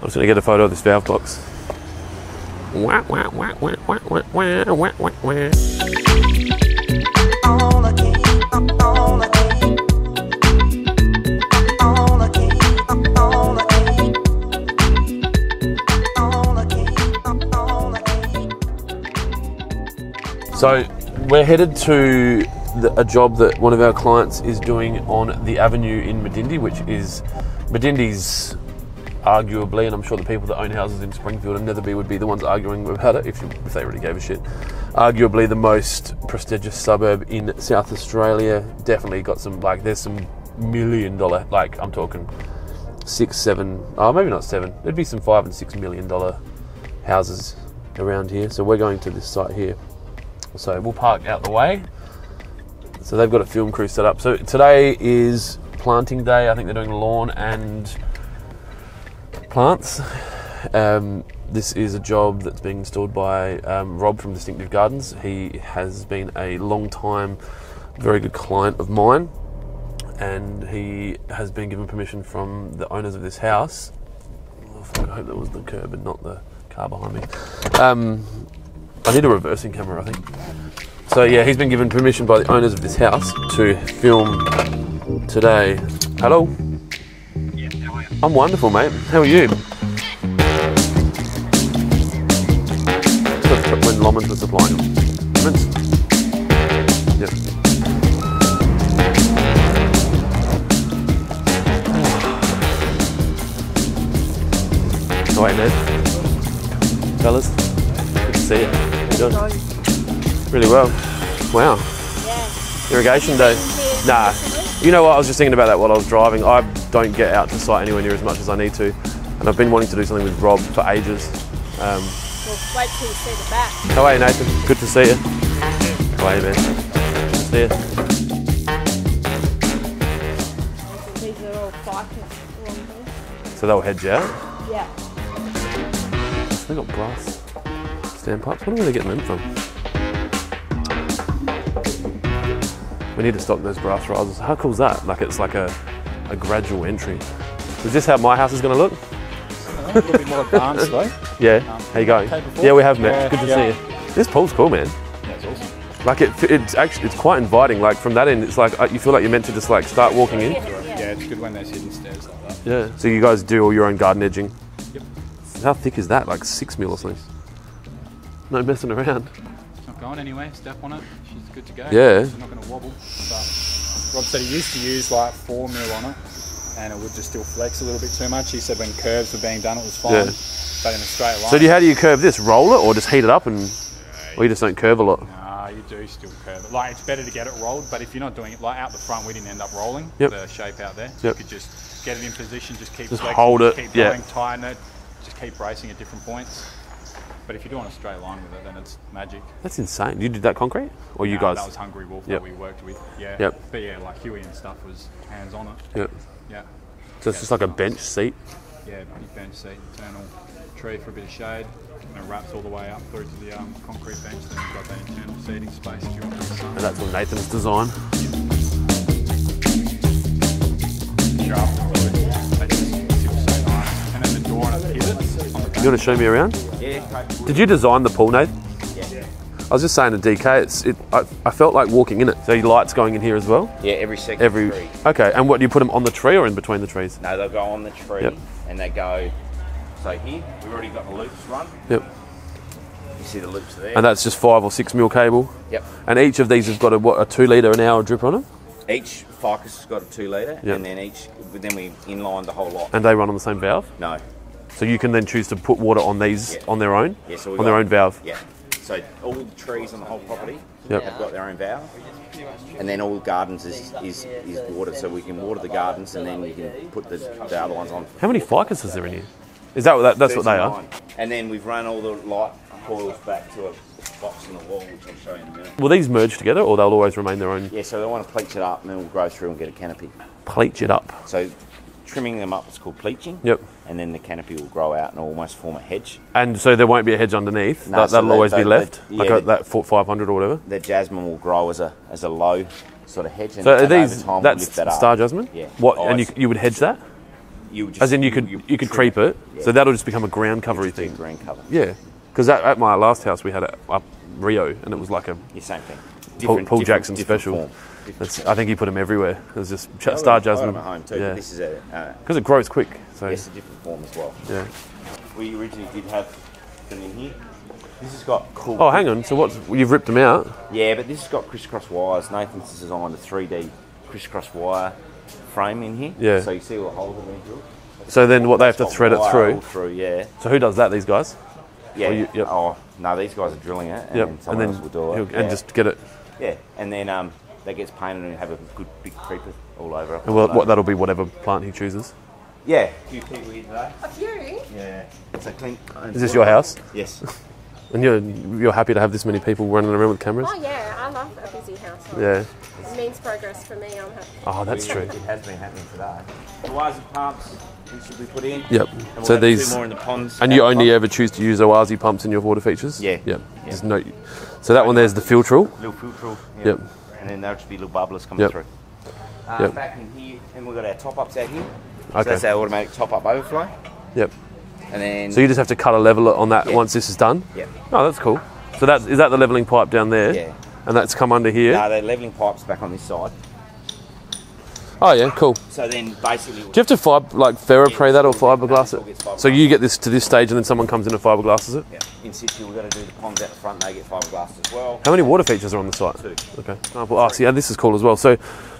I'm just going to get a photo of this valve box. So we're headed to the, a job that one of our clients is doing on the avenue in Medindie, which is Medindie's arguably, and I'm sure the people that own houses in Springfield and Netherby would be the ones arguing about it if, you, if they really gave a shit. Arguably the most prestigious suburb in South Australia. Definitely got some like there's some million dollar like I'm talking six, seven, oh maybe not seven. There'd be some five and six million dollar houses around here. So we're going to this site here. So we'll park out the way. So they've got a film crew set up. So today is planting day. I think they're doing lawn and plants. Um, this is a job that's being installed by um, Rob from Distinctive Gardens. He has been a long time, very good client of mine, and he has been given permission from the owners of this house. Oh, I hope that was the curb and not the car behind me. Um, I need a reversing camera, I think. So yeah, he's been given permission by the owners of this house to film today. Hello. I'm wonderful, mate. How are you? When Lomans was supplying them. Lomans? Yep. Oh, wait, Ned. Fellas, good to see you. How you doing? Really well. Wow. Irrigation day. Nah. You know what? I was just thinking about that while I was driving. I don't get out to site anywhere near as much as I need to, and I've been wanting to do something with Rob for ages. Um, Well, wait till you see the back. how are you, Nathan? Good to see you. How are you, man? See you. These are all ficus. So they'll hedge out. Yeah. They got brass standpipes. Where are they getting them from? We need to stock those brass risers. How cool is that? Like it's like a, a gradual entry. Is this how my house is going to look? A little bit more advanced though. Yeah. How you going? before? Yeah, we have met. Yeah, Good to yeah. see you. This pool's cool, man. That's awesome. Like it, it's actually it's quite inviting. Like from that end, it's like uh, you feel like you're meant to just like start walking in. Yeah, it's good when there's hidden stairs like that. Yeah. So you guys do all your own garden edging. Yep. How thick is that? Like six mil or something. No messing around. It's not going anywhere. Step on it. She's good to go. Yeah. She's not going to wobble. But Rob said he used to use like four mil on it, and it would just still flex a little bit too much. He said when curves were being done, it was fine. Yeah. But in a straight line. So do you, how do you curve this? Roll it or just heat it up and, or you just don't curve a lot? Nah, you do still curve it. Like it's better to get it rolled, but if you're not doing it like out the front, we didn't end up rolling Yep. the shape out there. Yep. You could just get it in position, just keep Just flexing, hold it, keep yeah. going, tighten it, just keep bracing at different points. But if you do doing a straight line with it, then it's magic. That's insane. You did that concrete, or you Nah, guys? That was Hungry Wolf Yep. that we worked with. Yeah. Yep. But yeah, like Huey and stuff was hands on it. Yeah. Yeah. So it's just like a bench seat. Yeah, big bench seat, internal tree for a bit of shade, and it wraps all the way up through to the um, concrete bench. Then you've got that internal seating space if you want the. And that's what Nathan's design. You want to show me around? Yeah, Did you design the pool, Nate? yeah. I was just saying to DK, it's it. I, I felt like walking in it. So your lights going in here as well. Yeah, every second Every tree. okay. And what do you put them on the tree or in between the trees? No, they'll go on the tree Yep. and they go. So here, we've already got the loops run. Yep. You see the loops there? And that's just five or six mil cable. yep. And each of these has got a what a two liter an hour drip on it, Each ficus has got a two litre, Yep. and then each, then we inline the whole lot. and they run on the same valve. No. So you can then choose to put water on these Yeah. on their own, Yeah, so on their own valve. Yeah. So all the trees on the whole property Yep. have got their own valve. And then all gardens is, is, is watered, so we can water the gardens and then we can put the, the other ones on. How many ficus is there in here? Is that what that, that's what they are? And then we've run all the light coils back to a box in the wall, which I'll show you in a minute. Will these merge together, or they'll always remain their own? Yeah, so they want to pleach it up and then we'll grow through and get a canopy. Pleach it up. So trimming them up. It's called pleaching. Yep. And then the canopy will grow out and almost form a hedge. And so there won't be a hedge underneath. No, that, so that'll they- always they- be they- left, yeah, like a, that foot 500 or whatever. The jasmine will grow as a as a low sort of hedge. And, So are and these that's lift that up. star jasmine? Yeah. What? Oh, and you, you would hedge that? you would just As in, you could you, could creep it, so Yeah. that'll just become a ground covery Just thing. green cover. Yeah, because at, at my last house we had it up Rio, and it was like a Yeah, same thing. Paul, Paul Jackson special. That's, I think he put them everywhere. It was just ch- star got 'em- I got at home too. Yeah, this is a uh, because it grows quick. So yes, a different form as well. yeah. We originally did have them in here. This has got cool. Oh, hang on. So what's you've ripped them out? Yeah, but this has got crisscross wires. Nathan's designed a 3D crisscross wire frame in here. Yeah. So you see all the holes have been drilled. So then what they have to thread it through. through. Yeah. So who does that? These guys. Yeah. you- yep. Oh no, these guys are drilling it, and Yep. then and then else will do it. yeah. and just get it. Yeah, and then um, that gets painted and we have a good big creeper all over. And well, what that'll be whatever plant he chooses. Yeah. A few people here today. A few? Yeah. So Clint. Is this your house? Yes. And you're you're happy to have this many people running around with cameras? Oh yeah, I love a busy household. Yeah. It means progress for me. I'm happy. Oh, that's true. It has been happening today. The wires and pumps should be put in. Yep. And we'll So have these. two more in the ponds. And you out only front. ever choose to use Oase pumps in your water features? Yeah. Yep. Yeah. There's no. So that one there's the Filtral. little filter. Yeah. Yep. And then there'll just be little bubblers coming Yep. through. Uh, Yep. Back in here, and we've got our top ups out here. So Okay. that's our automatic top up overflow. Yep. And then. So you just have to cut a level on that Yeah. once this is done. Yep. Oh, that's cool. So that is that the leveling pipe down there? Yeah. And that's come under here. No, they're leveling pipes back on this side. Oh yeah, cool. So then basically. Do you have to fib- like ferropray that or Yeah, it's all good. fiberglass it? So you get this to this stage and then someone comes in and fiberglasses it. Yeah. In situ, we've got to do the ponds out the front, they get fiberglass as well. How many water features are on the site? Two. Okay. Oh, well, oh, see, and this is cool as well. So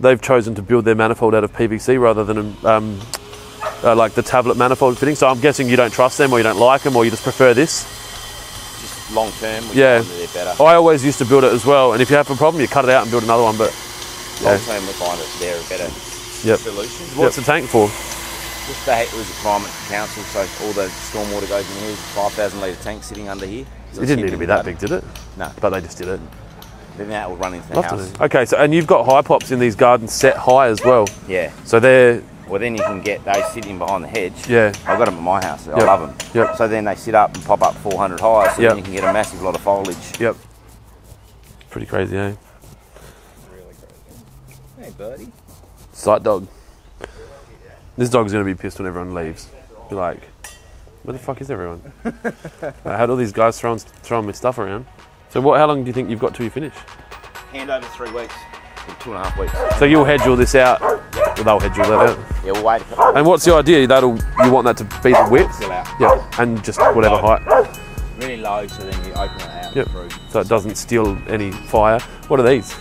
they've chosen to build their manifold out of PVC rather than um, uh, like the tablet manifold fitting. So I'm guessing you don't trust them or you don't like them or you just prefer this. Just long term, Yeah. find that they're better. I always used to build it as well. And if you have a problem, you cut it out and build another one. But Long term, we find that there are a better Yep. solution. what's the tank for? Just that it was a climate council, so all the stormwater goes in here. 5,000 litre tank sitting under here. So It didn't need to be that big, did it? No, But they just did it. then that will run into the Love house. Okay, so and you've got high pops in these gardens set high as well. Yeah. So they're Well, then you can get those sitting behind the hedge. Yeah. I've got them at my house. I Yep. love them. Yep. So then they sit up and pop up 400 high, so Yep. then you can get a massive lot of foliage. yep. Pretty crazy, eh? Hey, buddy. Sight dog. This dog's gonna be pissed when everyone leaves. Be like, where the fuck is everyone? I had all these guys throwing throwing my stuff around. So what? How long do you think you've got till you finish? Hand over three weeks. Two and a half weeks. So you'll hedge all this out. Well, they'll hedge all that out. Yeah, we'll wait And what's the idea? That'll you want that to be the width? Fill out. Yeah, and just whatever height. Really low, so then you open it out Yep. through. So it doesn't steal any fire. What are these?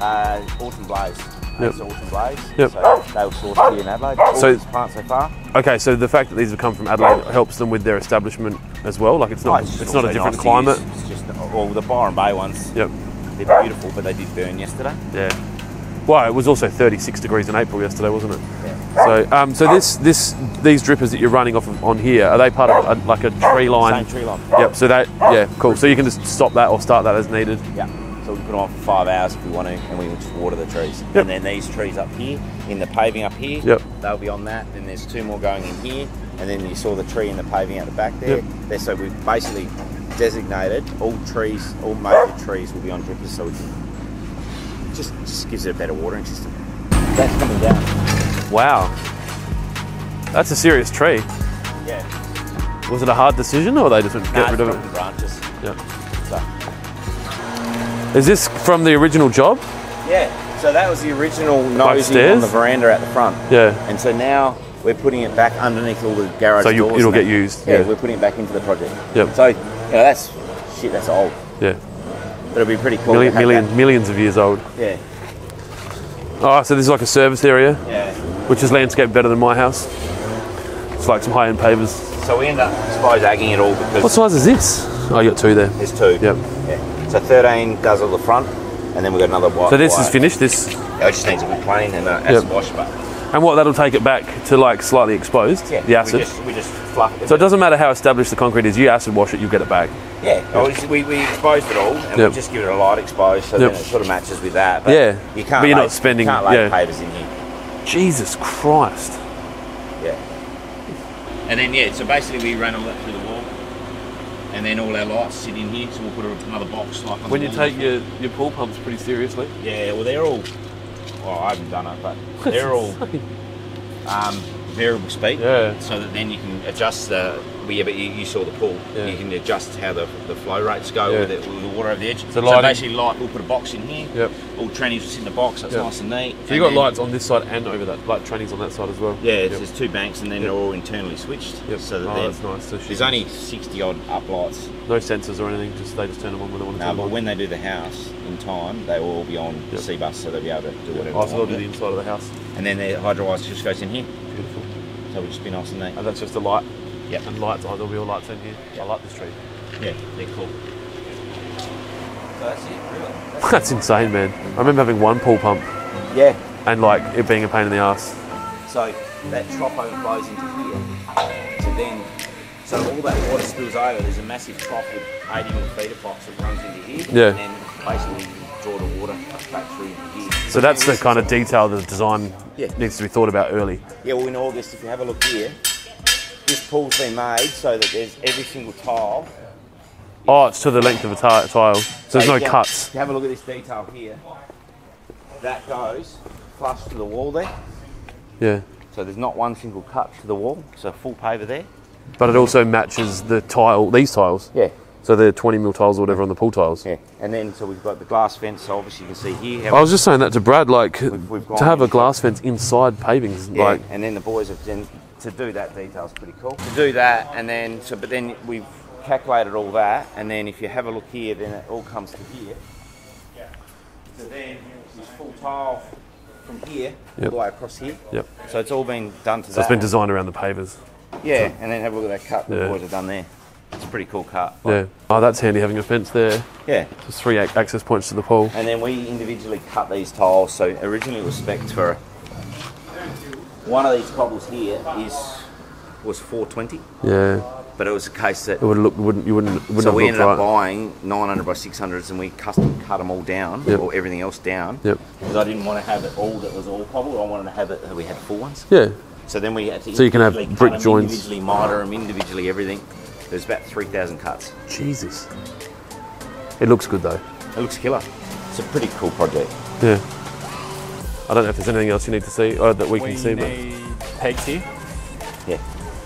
Uh, autumn blaze. Yep. It's autumn blaze. Yep. So they were sourced here in Adelaide. All So- these plants so far. Okay, so the fact that these have come from Adelaide helps them with their establishment as well. Like it's not, Oh, it's, just not a different nice climate. It's just well, the Byron Bay ones. Yep. They're beautiful, but they did burn yesterday. Yeah. Well, it was also 36 degrees in April yesterday, wasn't it? Yeah. So, um, so this, this, these drippers that you're running off of on here, are they part of a, like a tree line? Same tree line. Yep. So that, yeah, cool. So you can just stop that or start that as needed. Yeah. We them on for five hours if we want to, and we just water the trees. Yep. And then these trees up here, in the paving up here, Yep. they'll be on that. Then there's two more going in here, and then you saw the tree in the paving out the back there. Yep. there so we've basically designated all trees, all major trees will be on drippers, so we can just just gives it a better watering system. That's coming down. Wow. That's a serious tree. Yeah. Was it a hard decision, or they just went, get rid of it? the branches. Yeah. So. Is this from the original job? Yeah. So that was the original nosing Upstairs? on the veranda at the front. Yeah. And so now we're putting it back underneath all the garage So you- doors. it'll get used, Yeah, yeah. we're putting it back into the project. Yep. So, you know, that's shit. That's old. Yeah. But it'll be pretty cool. Million, million, millions of years old. Yeah. Oh, so this is like a service area, Yeah. Yeah. which is landscaped better than my house. It's like some high-end pavers. So we end up, I suppose, agging it all because What size is this? Oh, you got two there. there's two. Yep. Yeah. So 13 does all the front, and then we've got another white. So this is finished. This Yeah, it just needs a good plane and uh, Yep. acid wash, but and what that'll take it back to like slightly exposed. yeah, the acid. We just, we just fluff it. So it doesn't matter how established the concrete is. You acid wash it, you get it back. Yeah, well, we, we exposed it all, and Yep. we just give it a light expose, so Yep. then it sort of matches with that. But Yeah, you can't. but you're lay, not spending- Can't lay yeah. pavers in here. Jesus Christ. Yeah. And then yeah, so basically we ran all that through the and then all our lights sit in here. So we'll put another box like. When you take your, your pool pumps pretty seriously. Yeah, well they're all. Well, I haven't done it, but they're all um, variable speed. Yeah. So that then you can adjust the. Well, yeah, but you, you saw the pool. Yeah. You can adjust how the, the flow rates go Yeah. with, the, with the water over the edge. So So, basically, light. We'll put a box in here. Yep. All trannies sit in the box. That's it's Yep. nice and neat. So you got then- lights on this side and over that, like trainings on that side as well. Yeah, Yep. there's two banks, and then Yep. they're all internally switched. Yep. So that oh, that's nice. So there's only 60 odd up lights. no sensors or anything. Just they just turn them on when they want to No, turn but on. when they do the house in time, they will all be on Yep. C bus, so they'll be able to do whatever. oh, so they'll do the inside of the house. And then the Hydrawise just goes in here, Beautiful. so it'll just be nice and neat. And that's just a light. Yeah. And lights. Oh, there'll be all lights in here. I like this tree. Yeah, they're cool. That's it, really. That's insane, man. I remember having one pool pump Yeah. and like it being a pain in the ass. So that trough overflows into here. So then, so all that water spills over. There's a massive trough with 80 mil feeder pipes that runs into here. Yeah. And then basically draw the water back through into here. So that's the kind of detail the design Yeah. needs to be thought about early. Yeah, well in August, if you have a look here, this pool's been made so that there's every single tile. Oh, it's to the length of a ti- tile. So there's no can- cuts. Have a look at this detail here, that goes flush to the wall there. Yeah. So there's not one single cut to the wall. So full paver there. But it also matches the tile, these tiles. Yeah. So they're 20 mil tiles or whatever on the pool tiles. Yeah. And then so we've got the glass fence. So obviously you can see here. How I was just saying that to Brad, like we've gone to have a glass fence inside pavings, Yeah, like and then the boys have then to do that detail's pretty cool. To do that, and then so, but then we've calculated all that, and then if you have a look here, then it all comes to here. So then this full tile from here all the way across here. Yep. So it's all been done to so that. it's been designed around the pavers. Yeah, and then have a look at that cut Yeah. the boys have done there. It's a pretty cool cut. Yeah. Oh, that's handy having a fence there. Yeah. There's three ac- access points to the pool. And then we individually cut these tiles. So originally it was spec for one of these cobbles here is was 420, Yeah. But it was a case that It would look wouldn't you wouldn't wouldn't So have we ended right. up buying 900 by 600s and we custom cut them all down, Yep. or everything else down. Yep. Because I didn't want to have it all that was all cobbled. I wanted to have it that we had full ones. Yeah. So then we had to So you can have brick joints. individually miter them, individually everything. There's about 3,000 cuts. Jesus. It looks good though. It looks killer. It's a pretty cool project. Yeah. I don't know if there's anything else you need to see or that we can we see, but need pegs here, Yeah.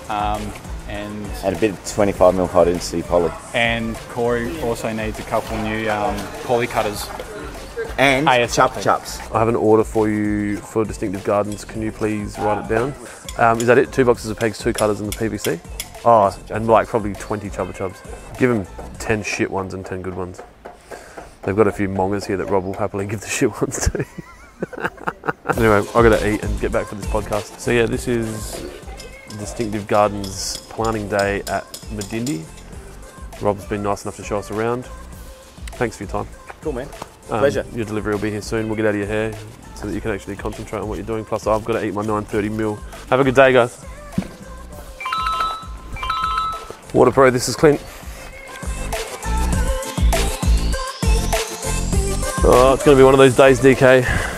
um, and And a bit of 25 mil high density poly. and Corey also needs a couple new um, poly cutters. And ASAP. chup chups. I have an order for you for Distinctive Gardens. Can you please write it down? Um, is that it? Two boxes of pegs, two cutters, and the PVC. Oh, and like probably 20 chubba chubs. Give them 10 shit ones and 10 good ones. They've got a few mongers here that Rob will happily give the shit ones to. anyway, I gotta eat and get back for this podcast. So yeah, this is Distinctive Gardens planting day at Medindie. Rob's been nice enough to show us around. Thanks for your time. Cool, man. Um, Pleasure. Your delivery will be here soon. We'll get out of your hair so that you can actually concentrate on what you're doing. Plus, I've got to eat my 9:30 meal. Have a good day, guys. Waterpro, this is Clint. Oh, it's going to be one of those days, DK.